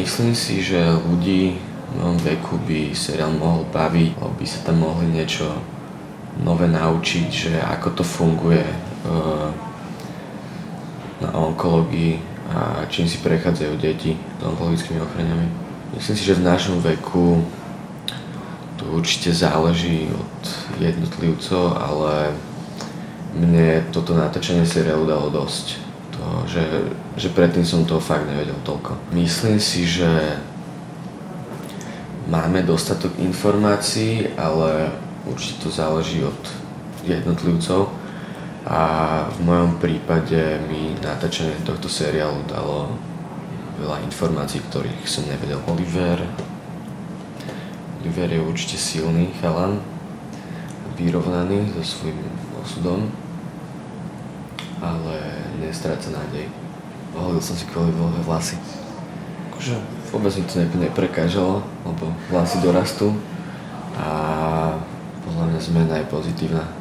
Myslím si, že ľudí v mojom veku by seriál mohol baviť, by sa tam mohli niečo nové naučiť, že ako to funguje uh, na onkológii a čím si prechádzajú deti s onkologickými ochoreniami. Myslím si, že v našom veku to určite záleží od jednotlivcov, ale mne toto natáčanie seriálu dalo dosť. Že, že predtým som toho fakt nevedel toľko. Myslím si, že máme dostatok informácií, ale určite to záleží od jednotlivcov. A v mojom prípade mi natáčanie tohto seriálu dalo veľa informácií, ktorých som nevedel. Oliver Oliver je určite silný chalan, vyrovnaný so svojím osudom, ale nestráca nádej. Poholil som si kvôli dlhé vlasy. Akože vôbec mi to neprekážalo, lebo vlasy dorastú a podľa mňa zmena je pozitívna.